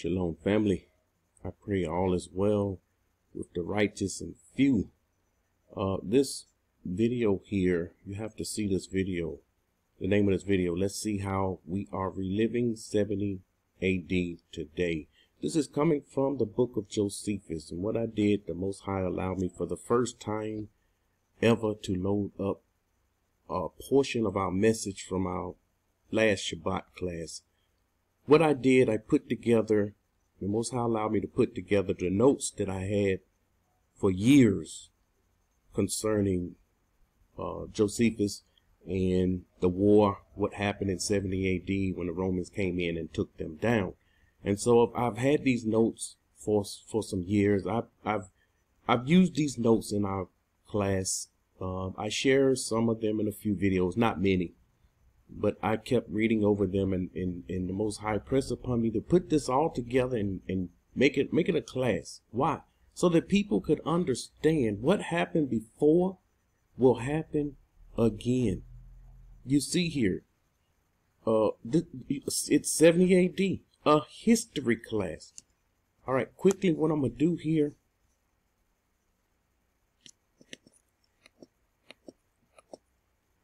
Shalom, family. I pray all is well with the righteous and few. Uh, this video here, you have to see this video. The name of this video, let's see how we are reliving 70 AD today. This is coming from the book of Josephus. And what I did, the Most High allowed me for the first time ever to load up a portion of our message from our last Shabbat class what I did, I put together, the Most High allowed me to put together the notes that I had for years concerning uh, Josephus and the war, what happened in 70 AD when the Romans came in and took them down. And so I've had these notes for for some years. I've I've I've used these notes in our class. Uh, I share some of them in a few videos, not many but I kept reading over them and, and, and the most high pressed upon me to put this all together and, and make it make it a class. Why? So that people could understand what happened before will happen again. You see here, uh, it's 70 AD, a history class. All right, quickly, what I'm gonna do here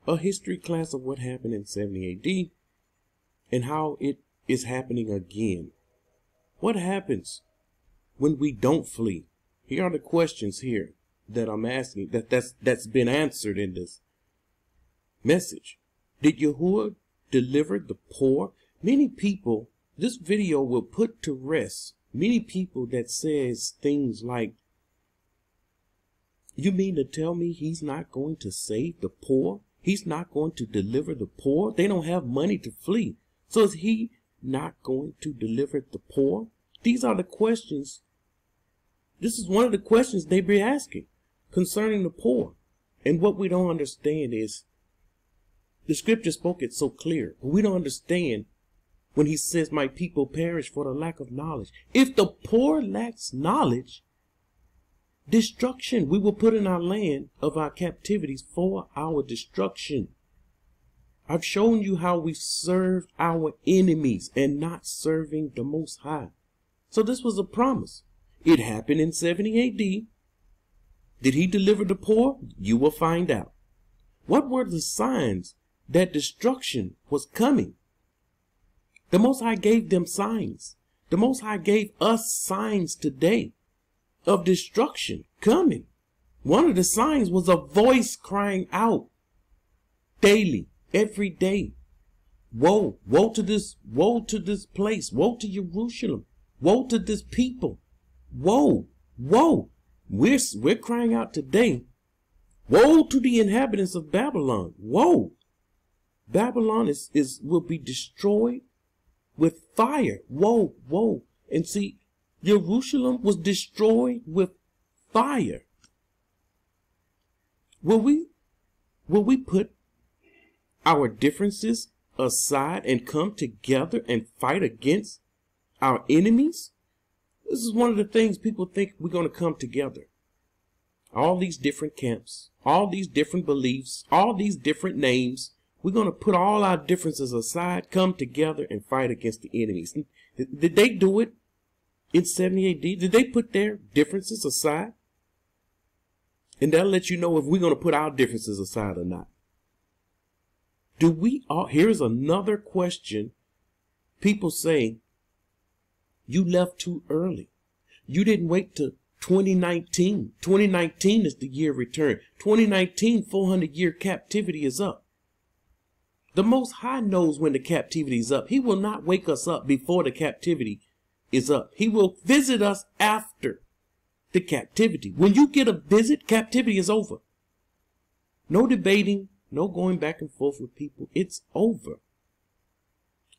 a history class of what happened in 70 AD and how it is happening again. What happens when we don't flee? Here are the questions here that I'm asking that that's that's been answered in this message. Did Yahuah deliver the poor? Many people, this video will put to rest many people that says things like, you mean to tell me he's not going to save the poor? He's not going to deliver the poor. They don't have money to flee. So is he not going to deliver the poor? These are the questions. This is one of the questions they be asking concerning the poor. And what we don't understand is the scripture spoke it so clear. But we don't understand when he says, My people perish for the lack of knowledge. If the poor lacks knowledge, Destruction we will put in our land of our captivities for our destruction. I've shown you how we serve our enemies and not serving the Most High. So this was a promise. It happened in 70 AD. Did he deliver the poor? You will find out. What were the signs that destruction was coming? The Most High gave them signs. The Most High gave us signs today of destruction coming. One of the signs was a voice crying out daily, every day. Woe, woe to this, woe to this place, woe to Jerusalem, woe to this people, woe, woe. We're, we're crying out today, woe to the inhabitants of Babylon, woe. Babylon is, is, will be destroyed with fire, woe, woe. And see, Jerusalem was destroyed with fire. Will we, will we put our differences aside and come together and fight against our enemies? This is one of the things people think we're going to come together. All these different camps, all these different beliefs, all these different names. We're going to put all our differences aside, come together and fight against the enemies. Did they do it in 70 AD? Did they put their differences aside? And that'll let you know if we're going to put our differences aside or not. Do we all, here's another question. People say, you left too early. You didn't wait to 2019. 2019 is the year of return. 2019, 400 year captivity is up. The Most High knows when the captivity is up. He will not wake us up before the captivity is up. He will visit us after the captivity. When you get a visit, captivity is over. No debating, no going back and forth with people. It's over.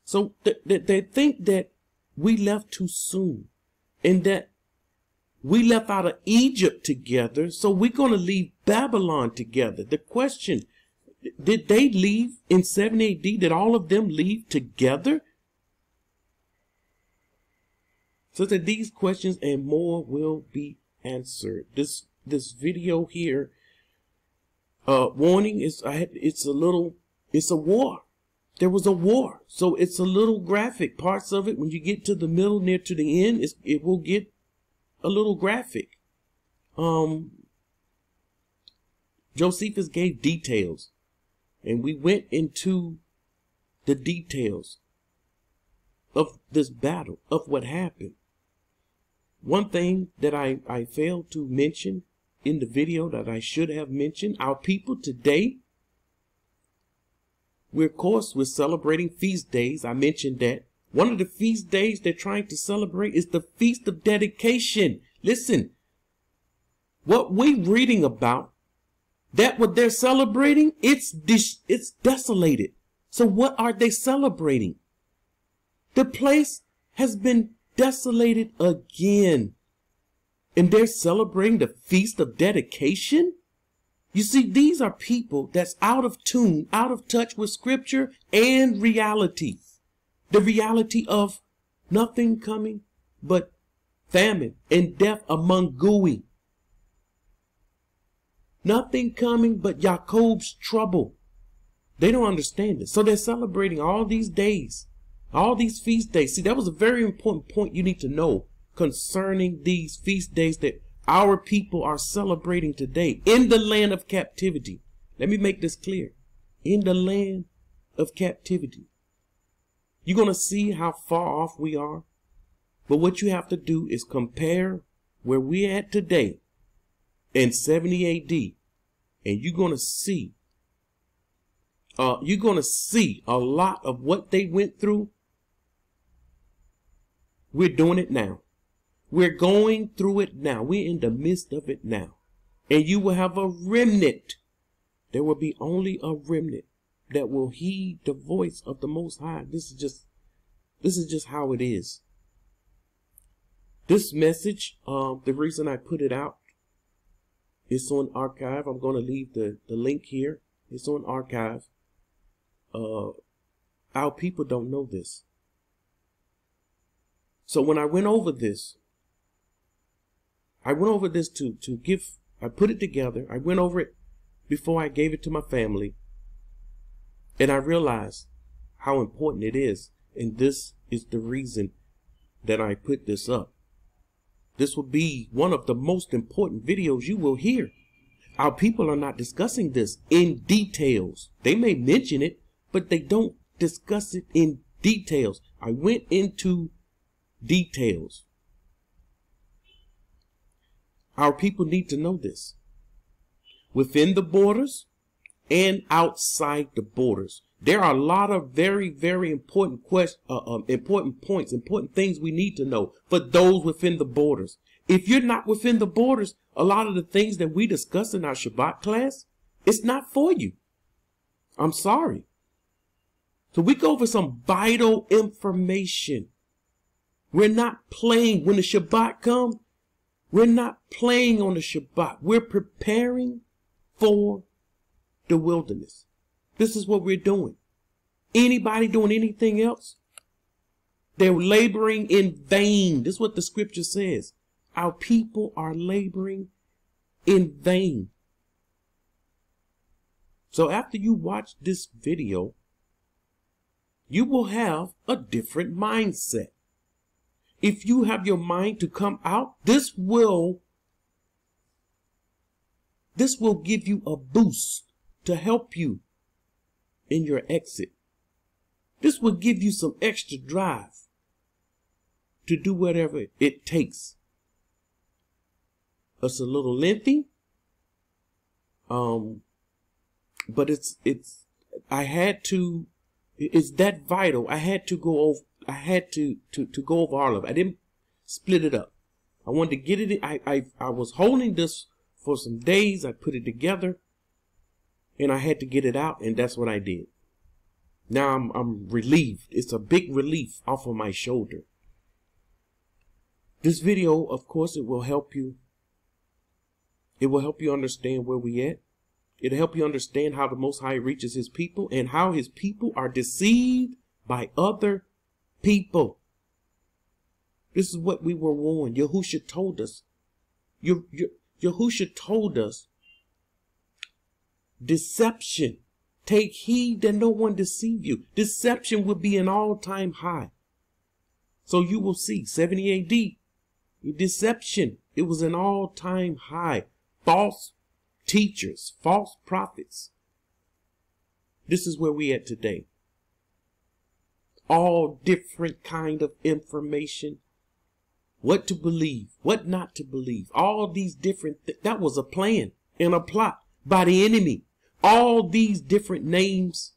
So th th they think that we left too soon and that we left out of Egypt together, so we're going to leave Babylon together. The question, did they leave in 7 AD? Did all of them leave together? So that these questions and more will be answered. This this video here, uh, warning is I had, it's a little it's a war. there was a war. So it's a little graphic. Parts of it, when you get to the middle, near to the end, it will get a little graphic. Um, Josephus gave details, and we went into the details of this battle, of what happened. One thing that I, I failed to mention in the video that I should have mentioned, our people today, we're, of course, we're celebrating feast days. I mentioned that. One of the feast days they're trying to celebrate is the Feast of Dedication. Listen, what we're reading about, that what they're celebrating, it's, it's desolated. So what are they celebrating? The place has been desolated again. And they're celebrating the Feast of Dedication? You see, these are people that's out of tune, out of touch with scripture and reality. The reality of nothing coming but famine and death among Gui. Nothing coming but Jacob's trouble. They don't understand it. So they're celebrating all these days, all these feast days. See, that was a very important point you need to know concerning these feast days that our people are celebrating today in the land of captivity. Let me make this clear. In the land of captivity. You're going to see how far off we are. But what you have to do is compare where we're at today in 70 AD. And you're going to see, uh, you're going to see a lot of what they went through. We're doing it now. We're going through it now. We're in the midst of it now. And you will have a remnant. There will be only a remnant that will heed the voice of the Most High. This is just, this is just how it is. This message, um, the reason I put it out, it's on archive. I'm going to leave the, the link here. It's on archive. Uh, our people don't know this. So when I went over this, I went over this to, to give, I put it together. I went over it before I gave it to my family. And I realized how important it is. And this is the reason that I put this up. This will be one of the most important videos you will hear. Our people are not discussing this in details. They may mention it, but they don't discuss it in details. I went into details. Our people need to know this. Within the borders and outside the borders, there are a lot of very, very important quest, uh, um, important points, important things we need to know for those within the borders. If you're not within the borders, a lot of the things that we discuss in our Shabbat class, it's not for you. I'm sorry. So we go over some vital information. We're not playing. When the Shabbat comes, we're not playing on the Shabbat. We're preparing for the wilderness. This is what we're doing. Anybody doing anything else? They're laboring in vain. This is what the scripture says. Our people are laboring in vain. So after you watch this video, you will have a different mindset if you have your mind to come out, this will this will give you a boost to help you in your exit. This will give you some extra drive to do whatever it takes. It's a little lengthy. Um, but it's, it's, I had to, it's that vital. I had to go over, I had to, to, to go over all of it. I didn't split it up. I wanted to get it. I, I, I was holding this for some days. I put it together and I had to get it out. And that's what I did. Now I'm, I'm relieved. It's a big relief off of my shoulder. This video, of course, it will help you. It will help you understand where we at. It'll help you understand how the Most High reaches his people and how his people are deceived by other people. This is what we were warned. Yahusha told us. Yahusha told us deception Take heed that no one deceive you. Deception will be an all-time high. So you will see 70 AD, deception, it was an all-time high. False teachers, false prophets. This is where we at today. All different kind of information. What to believe, what not to believe. All these different, th that was a plan and a plot by the enemy all these different names,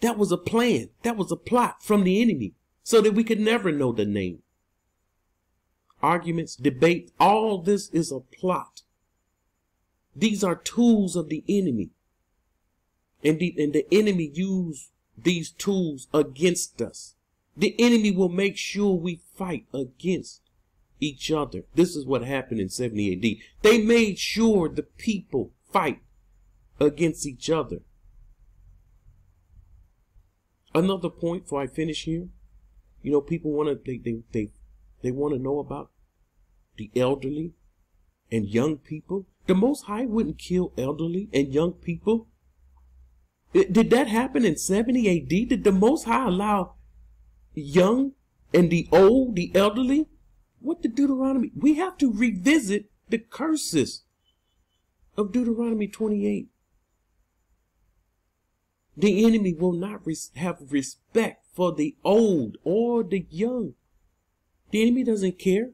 that was a plan. That was a plot from the enemy so that we could never know the name. Arguments, debate, all this is a plot. These are tools of the enemy. And the, and the enemy use these tools against us. The enemy will make sure we fight against each other. This is what happened in 70 AD. They made sure the people fight against each other. Another point before I finish here, you know, people want to they they they, they want to know about the elderly and young people. The Most High wouldn't kill elderly and young people. Did that happen in 70 AD? Did the Most High allow young and the old, the elderly? What did Deuteronomy? We have to revisit the curses of Deuteronomy 28. The enemy will not res have respect for the old or the young. The enemy doesn't care.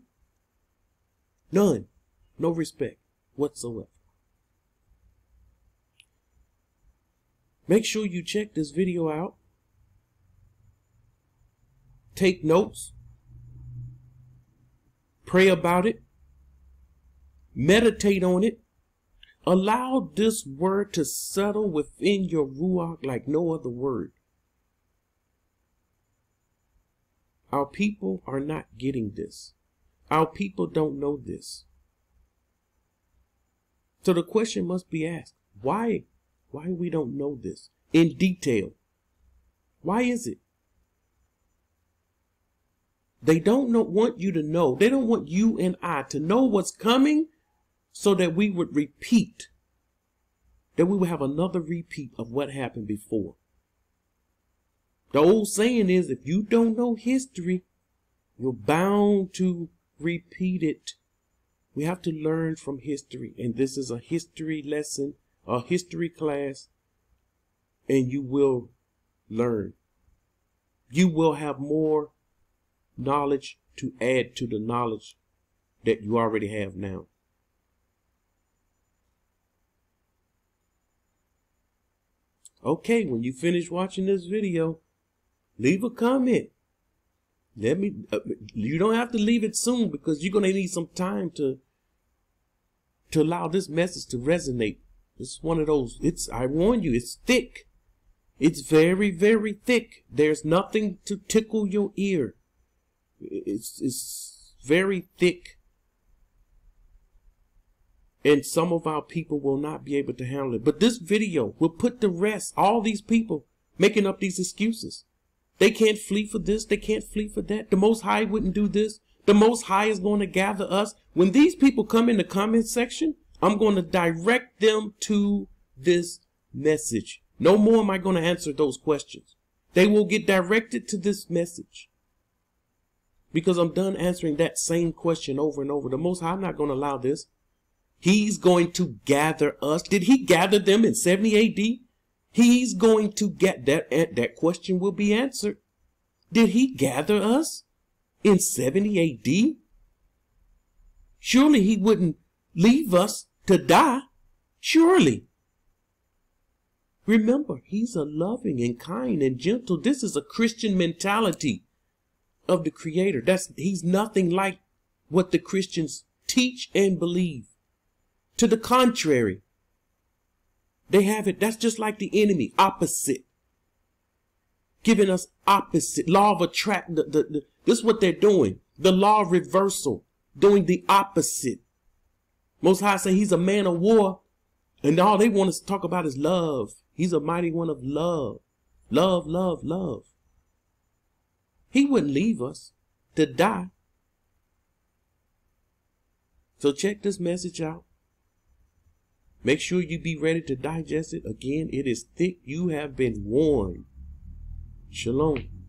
None. No respect whatsoever. Make sure you check this video out. Take notes. Pray about it. Meditate on it. Allow this word to settle within your ruach like no other word. Our people are not getting this. Our people don't know this. So the question must be asked, why, why we don't know this in detail? Why is it? They don't know, want you to know. They don't want you and I to know what's coming so that we would repeat, that we would have another repeat of what happened before. The old saying is, if you don't know history, you're bound to repeat it. We have to learn from history, and this is a history lesson, a history class, and you will learn. You will have more knowledge to add to the knowledge that you already have now. Okay, when you finish watching this video, leave a comment. Let me, uh, you don't have to leave it soon because you're going to need some time to, to allow this message to resonate. It's one of those, it's, I warn you, it's thick. It's very, very thick. There's nothing to tickle your ear. It's, it's very thick and some of our people will not be able to handle it. But this video will put to rest all these people making up these excuses. They can't flee for this. They can't flee for that. The Most High wouldn't do this. The Most High is going to gather us. When these people come in the comment section, I'm going to direct them to this message. No more am I going to answer those questions. They will get directed to this message. Because I'm done answering that same question over and over. The Most High, I'm not going to allow this. He's going to gather us. Did he gather them in 70 AD? He's going to get that. That question will be answered. Did he gather us in 70 AD? Surely he wouldn't leave us to die. Surely. Remember, he's a loving and kind and gentle. This is a Christian mentality of the creator. That's, he's nothing like what the Christians teach and believe. To the contrary, they have it. That's just like the enemy, opposite. Giving us opposite. Law of attract. The, the, the, this is what they're doing. The law of reversal. Doing the opposite. Most High say he's a man of war. And all they want us to talk about is love. He's a mighty one of love. Love, love, love. He wouldn't leave us to die. So check this message out. Make sure you be ready to digest it. Again, it is thick. You have been warned. Shalom.